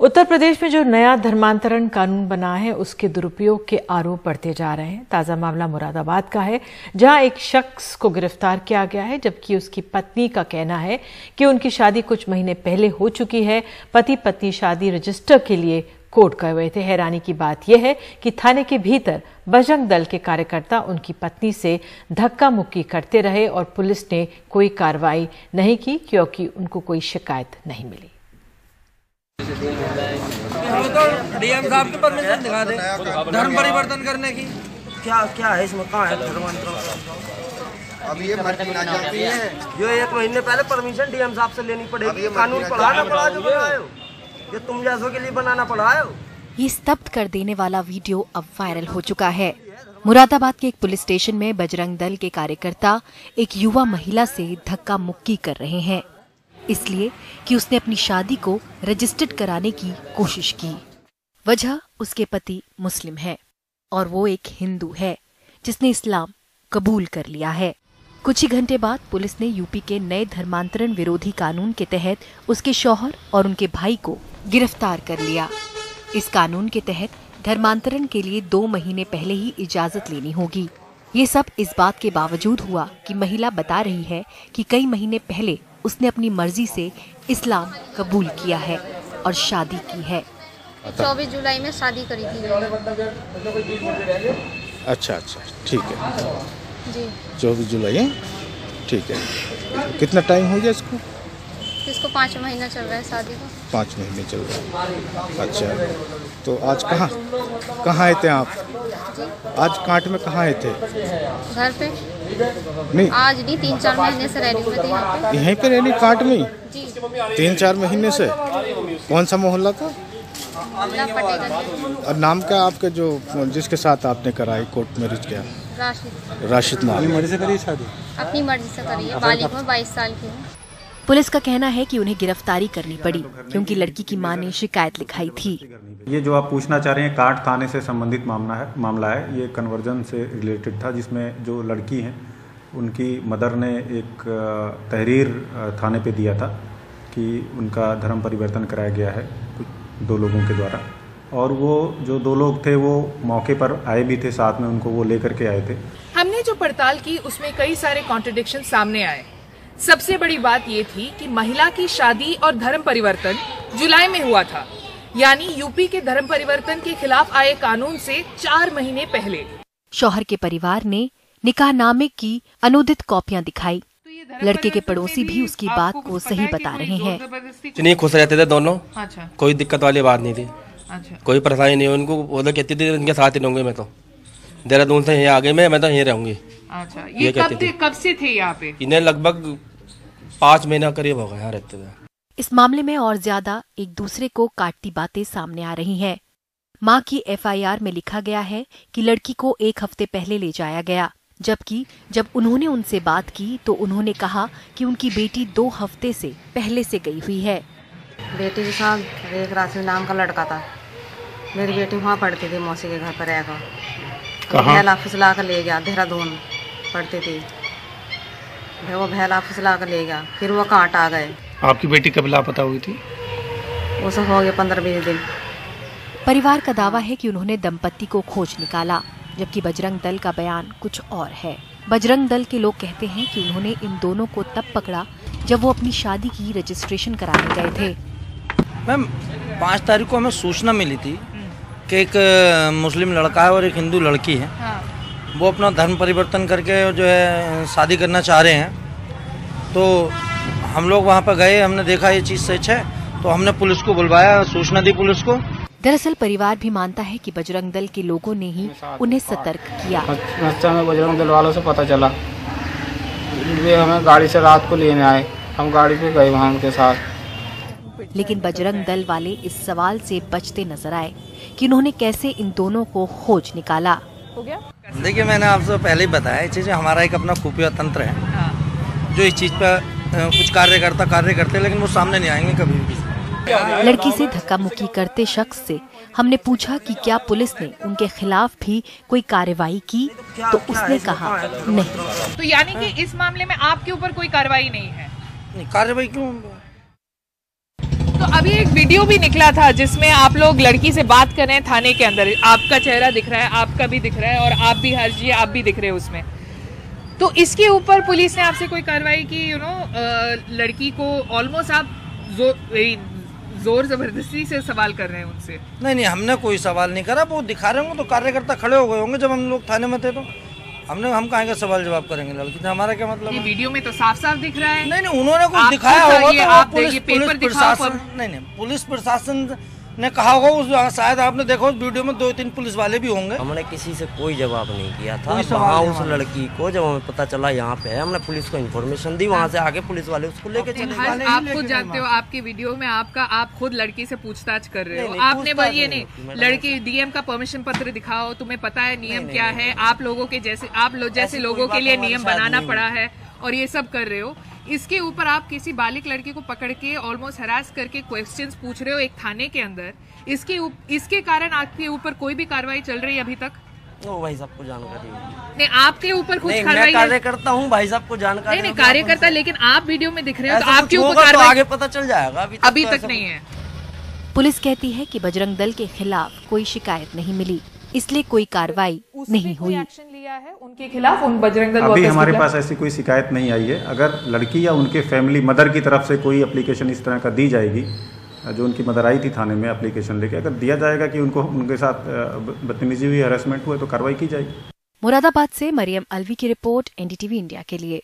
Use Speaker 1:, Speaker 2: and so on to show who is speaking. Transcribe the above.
Speaker 1: उत्तर प्रदेश में जो नया धर्मांतरण कानून बना है, उसके दुरुपयोग के आरोप बढ़ते जा रहे हैं। ताज़ा मामला मुरादाबाद का है, जहाँ एक शख्स को गिरफ़्तार किया गया है, जबकि उसकी पत्नी का कहना है कि उनकी शादी कुछ महीने पहले हो चुकी है। पति पत्नी शादी रजिस्टर के लिए कोर्ट गए हुए थे। हैरानी की बात यह है कि थाने के भीतर बजरंग दल के कार्यकर्ता उनकी पत्नी से धक्का मुक्की करते रहे और पुलिस ने कोई कार्रवाई नहीं की, क्योंकि उनको कोई शिकायत नहीं मिली।
Speaker 2: हमें तो डीएम साहब की परमिशन दिखा दे। धर्म परिवर्तन करने की।
Speaker 3: क्या क्या है इसमें? कहाँ है धर्मांतरण
Speaker 4: अब ये मर्ज़ी ना जाती है।
Speaker 3: जो एक महीने पहले परमिशन डीएम साहब से लेनी पड़ेगी। कानून
Speaker 4: मर्ज़ी
Speaker 3: पढ़ा ना
Speaker 4: का
Speaker 3: पढ़ा जो बनाए हो। ये तुम जैसों के लिए बनाना पड़ा है।
Speaker 5: ये स्तब्ध कर देने वाला वीडियो अब वायरल हो चुका है। मुरादाबाद के एक पुलिस स्टेशन में बजरंग दल के कार्यकर्ता एक युवा महिला से धक्का मुक्की कर रहे हैं। इसलिए कि उसने अपनी शादी को रजिस्टर्ड कराने की कोशिश की। वजह उसके पति मुस्लिम है और वो एक हिंदू है, जिसने इस्लाम कबूल कर लिया है। कुछ ही घंटे बाद पुलिस ने यूपी के नए धर्मांतरण विरोधी कानून के तहत उसके शौहर और उनके भाई को गिरफ़्तार कर लिया। इस कानून के तहत धर्मांतरण के लिए दो महीने पहले ही इजाज़त लेनी होगी। ये सब इस बात के बावजूद हुआ कि महिला बता रही है कि कई महीने पहले उसने अपनी मर्ज़ी से इस्लाम कबूल किया है और शादी की है।
Speaker 6: चौबीस जुलाई में शादी करी थी।
Speaker 7: अच्छा अच्छा ठीक है। चौबीस जुलाई है? ठीक है। कितना टाइम हो गया इसको?
Speaker 6: इसको पाँच महीना चल रहा है शादी को।
Speaker 7: पाँच महीने चल रहा है। अच्छा तो आज कहाँ कहाँ आए थे आप? आज कांट में कहाँ आए थे?
Speaker 6: घर पे।
Speaker 7: नहीं।
Speaker 6: आज नहीं तीन चार महीने से रहने में थे यहाँ पे।
Speaker 7: यहीं पे रहनी कांट में? ही
Speaker 6: जी।
Speaker 7: तीन चार महीने से? कौन सा मोहल्ला था? और नाम क्या आपके जो जिसके साथ आपने कराई कोर्ट मैरिज किया?
Speaker 6: राशिद।
Speaker 7: राशिद नाम।
Speaker 6: अपनी मर्ज़ी से करी है बालिग में बाईस साल की हूँ।
Speaker 5: पुलिस का कहना है कि उन्हें गिरफ्तारी करनी पड़ी क्योंकि लड़की की माँ ने शिकायत लिखाई थी।
Speaker 8: ये जो आप पूछना चाह रहे हैं काट थाने से संबंधित मामला है मामला है। ये कन्वर्जन से रिलेटेड था जिसमें जो लड़की हैं उनकी मदर ने एक तहरीर थाने पे दिया था कि उनका धर्म परिवर्तन कराया गया है कुछ दो लोगों के द्वारा। और वो जो दो लोग थे वो मौके पर आए भी थे साथ में उनको वो लेकर के आए थे।
Speaker 9: हमने जो पड़ताल की उसमें कई सारे कॉन्ट्रडिक्शन सामने आए। सबसे बड़ी बात ये थी कि महिला की शादी और धर्म परिवर्तन जुलाई में हुआ था। यानी यूपी के धर्म परिवर्तन के खिलाफ आए कानून से चार महीने पहले।
Speaker 5: शोहर के परिवार ने निकाहनामे की अनुदित कॉपियाँ दिखाई। लड़के के पड़ोसी भी उसकी बात को सही बता रहे हैं।
Speaker 2: खुश रहते थे दोनों।
Speaker 9: अच्छा।
Speaker 2: कोई दिक्कत वाली बात नहीं थी।
Speaker 9: अच्छा।
Speaker 2: कोई परेशानी नहीं उनको। वो लोग कहती थी इनके साथ ही रहूँगी मैं तो। देहरादून से यहीं आ गई मैं मैं तो यहीं रहूँगी।
Speaker 9: अच्छा।
Speaker 2: ये
Speaker 9: ये कब। कब से थे यहाँ पे?
Speaker 2: इन्हें लगभग पाँच महीना करीब हो गए यहाँ रहते हुए।
Speaker 5: इस मामले में और ज़्यादा एक दूसरे को काटती बातें सामने आ रही हैं। माँ की एफआईआर में लिखा गया है कि लड़की को एक हफ़्ते पहले ले जाया गया जबकि जब उन्होंने उनसे बात की तो उन्होंने कहा कि उनकी बेटी दो हफ़्ते से पहले से गई हुई है।
Speaker 10: बेटी के साथ एक राशि नाम का लड़का था। मेरी बेटी वहाँ पढ़ती थी मौसी के घर पर रहकर। कर ले गया देहरादून पढ़ती थी। वो भैल ऑफ़िस ला कर ले गया। फिर वो कांट आ गए।
Speaker 11: आपकी बेटी कब लापता हुई थी?
Speaker 10: वो सब हो गए पंद्रह बीस दिन।
Speaker 5: परिवार का दावा है कि उन्होंने दंपति को खोज निकाला जबकि बजरंग दल का बयान कुछ और है। बजरंग दल के लोग कहते हैं कि उन्होंने इन दोनों को तब पकड़ा जब वो अपनी शादी की रजिस्ट्रेशन कराने गए थे।
Speaker 3: मैम पाँच तारीख को हमें सूचना मिली थी कि एक मुस्लिम लड़का है और एक हिंदू लड़की है। वो अपना धर्म परिवर्तन करके जो है शादी करना चाह रहे हैं। तो हम लोग वहाँ पर गए हमने देखा ये चीज़ सच है तो हमने पुलिस को बुलवाया सूचना दी पुलिस को।
Speaker 5: दरअसल परिवार भी मानता है कि बजरंग दल के लोगों ने ही उन्हें सतर्क किया।
Speaker 11: अच्छा में बजरंग दल वालों से पता चला। वे हमें गाड़ी से रात को लेने आए। हम गाड़ी पे गए वहाँ उनके साथ।
Speaker 5: लेकिन बजरंग दल वाले इस सवाल से बचते नज़र आए कि उन्होंने कैसे इन दोनों को खोज निकाला।
Speaker 3: देखिए मैंने आपसे पहले ही बताया ये चीज़ें हमारा एक अपना खुफिया तंत्र है। जो इस चीज़ पर कुछ कार्य करता कार्य करते हैं, लेकिन वो सामने नहीं आएँगे कभी भी।
Speaker 5: लड़की से धक्का मुक्की करते शख्स से हमने पूछा कि क्या पुलिस ने उनके खिलाफ भी कोई कार्रवाई की? तो उसने कहा नहीं।
Speaker 9: तो यानी कि इस मामले में आपके ऊपर कोई कार्रवाई नहीं है?
Speaker 3: कार्रवाई क्यों?
Speaker 9: अभी एक वीडियो भी निकला था जिसमें आप लोग लड़की से बात कर रहे हैं थाने के अंदर। आपका चेहरा दिख रहा है, आपका भी दिख रहा है और आप भी हर जी आप भी दिख रहे हो उसमें। तो इसके ऊपर पुलिस ने आपसे कोई कार्रवाई की यू नो लड़की को ऑलमोस्ट आप जो ज़ोर ज़बरदस्ती से सवाल कर रहे हैं उनसे।
Speaker 3: नहीं नहीं, हमने कोई सवाल नहीं करा, वो दिखा रहे होंगे तो कार्यकर्ता खड़े हो गए होंगे जब हम लोग थाने में थे तो। हमने हम कहेंगे सवाल जवाब करेंगे लड़की से हमारा क्या मतलब
Speaker 9: ये वीडियो में तो साफ़ साफ़ दिख रहा है।
Speaker 3: नहीं नहीं उन्होंने कुछ दिखाया होगा तो पुलिस प्रशासन नहीं नहीं पुलिस प्रशासन ने कहा होगा उस शायद आपने देखा उस वीडियो में दो तीन पुलिस वाले भी होंगे।
Speaker 12: हमने किसी से कोई जवाब नहीं किया था। वहाँ उस। लड़की को जब हमें पता चला यहाँ पे है हमने पुलिस को इन्फॉर्मेशन दी वहाँ से आगे पुलिस वाले उसको लेके चले गए।
Speaker 9: आप खुद जानते हो आपकी वीडियो में आपका आप खुद लड़की से पूछताछ कर रहे हो। आपने ये
Speaker 12: नहीं।
Speaker 9: लड़की डीएम का परमिशन पत्र दिखाओ तुम्हें पता है नियम क्या है? आप लोगों के जैसे आप जैसे लोगों के लिए नियम बनाना पड़ा है और ये सब कर रहे हो। इसके ऊपर आप किसी बालिक लड़की को पकड़ के ऑलमोस्ट हरास करके क्वेश्चंस पूछ रहे हो एक थाने के अंदर। इसके उप- इसके कारण आपके ऊपर कोई भी कार्रवाई चल रही है अभी तक?
Speaker 12: भाई सबको जानकारी
Speaker 9: नहीं। आपके ऊपर कुछ कार्रवाई?
Speaker 12: कार्यकर्ता हूँ भाई साहब को जानकारी
Speaker 9: नहीं कार्यकर्ता लेकिन आप वीडियो में दिख रहे हो तो आपके ऊपर
Speaker 12: तो आगे पता चल जाएगा अभी तक
Speaker 9: अभी
Speaker 12: तो
Speaker 9: तक नहीं है।
Speaker 5: पुलिस कहती है कि बजरंग दल के खिलाफ कोई शिकायत नहीं मिली इसलिए कोई कार्रवाई नहीं हुई।
Speaker 9: लिया है उनके खिलाफ उन बजरंग दल
Speaker 8: अभी हमारे पास ऐसी कोई शिकायत नहीं आई है। अगर लड़की या उनके फैमिली मदर की तरफ़ से कोई एप्लीकेशन इस तरह का दी जाएगी जो उनकी मदर आई थी थाने में अप्लीकेशन लेके अगर दिया जाएगा कि उनको उनके साथ बदतमीजी हुई हरासमेंट हुआ तो कार्रवाई की जाएगी।
Speaker 5: मुरादाबाद से मरियम अलवी की रिपोर्ट एनडीटीवी इंडिया के लिए।